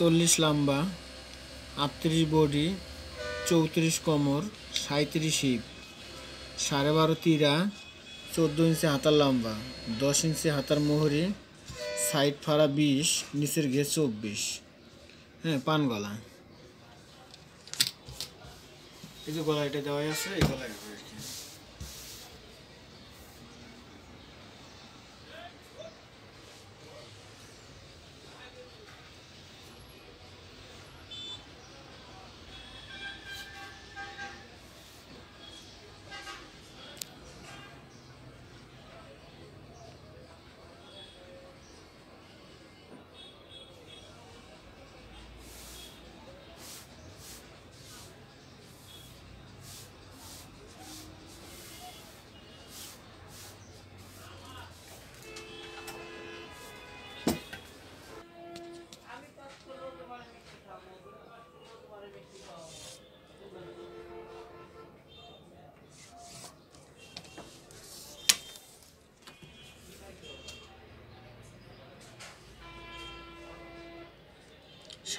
চল্লিশ লম্বা, আটত্রিশ বডি, চৌত্রিশ কোমর সাঁত্রিশ হিপ। সাড়ে বারো তিরা, চোদ্দ ইঞ্চি হাতার লম্বা, দশ ইঞ্চি হাতার মোহরি, সাইড ফাড়া বিশ, নিচের ঘে চব্বিশ। হ্যাঁ পান গলা। এই যে গলা এটা দেওয়াই আছে, এই গলায়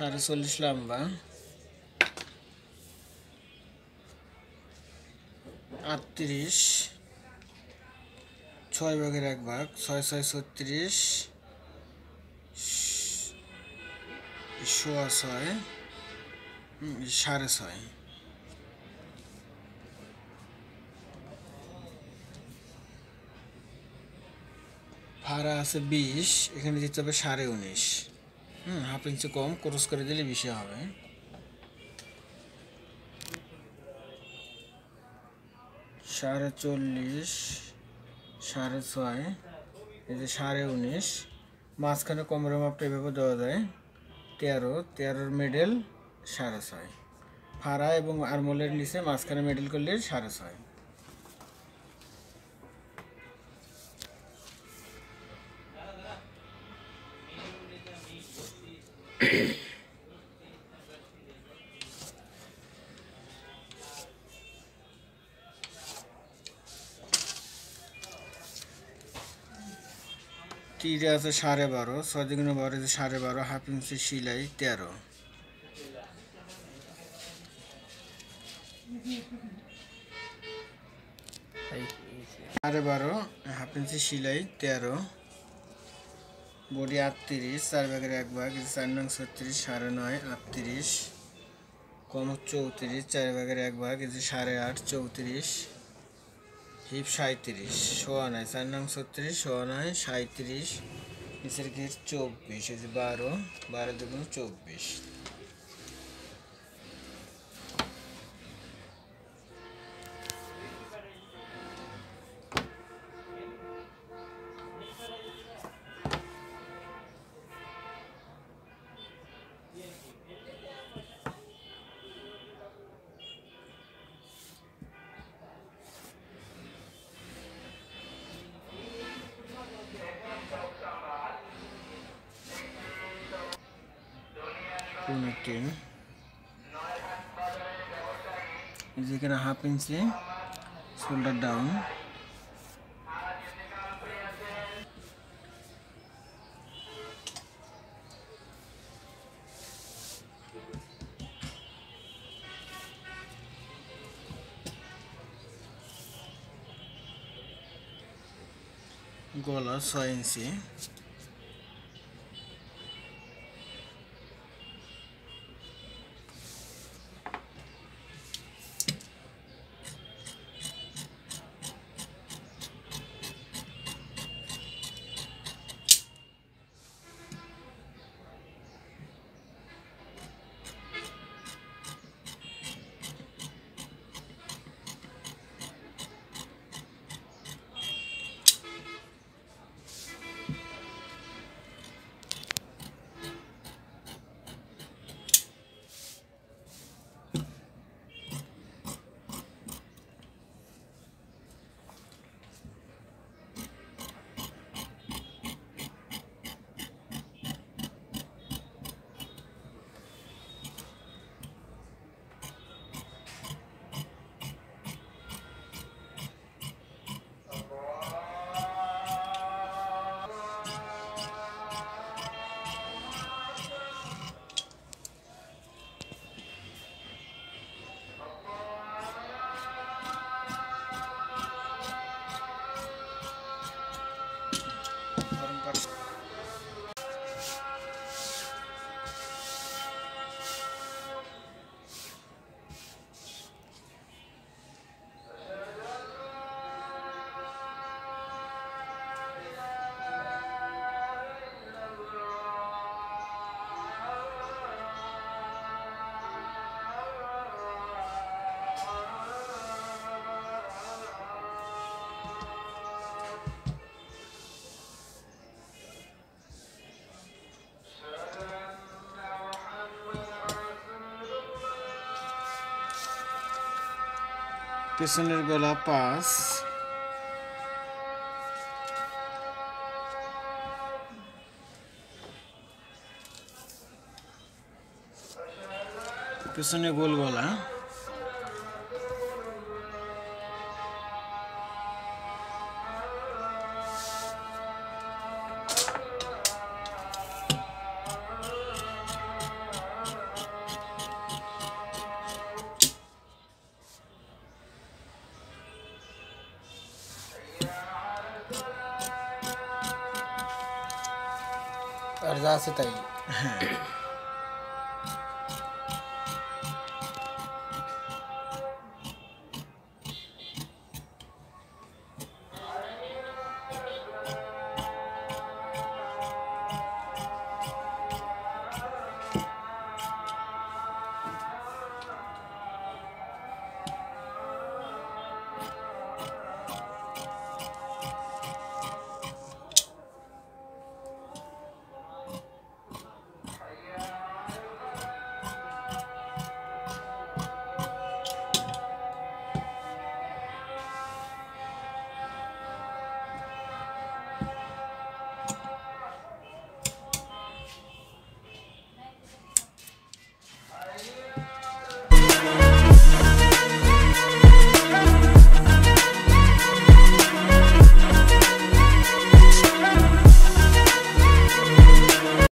সাড়ে চল্লিশ লম্বা। আটত্রিশ। ছয় ভাগের এক ভাগ, ছয় ছয়, ছত্রিশ। সোয়া ছয়। সাড়ে ছয়। ভাড়া আছে বিশ, এখানে দিতে হবে সাড়ে উনিশ। হুম, হাফ ইঞ্চি কম ক্রস করে দিলে বেশি হবে। সাড়ে চল্লিশ, সাড়ে ছয়, এই যে সাড়ে উনিশ। মাঝখানে কোমরের মাপটা এভাবে দেওয়া যায়, তেরো, তেরোর মেডেল সাড়ে ছয়। ফাড়া এবং আরমোলের নিচে মাঝখানে মেডেল করলে সাড়ে ছয়। তীরে আছে সাড়ে বারো, ছয় বারো আছে সাড়ে বারো, হাফ ইঞ্চি সিলাই তেরো। সাড়ে বারো, হাফ ইঞ্চি সিলাই তেরো। বডি আটত্রিশ, চার ভাগের এক ভাগ চার নং ছত্রিশ, সাড়ে নয়, আটত্রিশ। কম চৌত্রিশ, চার ভাগের এক ভাগ সাড়ে আট, চৌত্রিশ। হিপ সাঁত্রিশ সোয়া নয়, চার নং ছত্রিশ, সোয়া নয় সাঁত্রিশ নিচের গেট চব্বিশ বারো বারো দুগুণ চব্বিশ। পনেরো তিন এই যে এখানে হাফ ইঞ্চি শোল্ডার ডাউন গলা ছয় ইঞ্চি পেছনের গলা পাঁচ পেছনে গোল গলা আর যা আছে তাই হ্যাঁ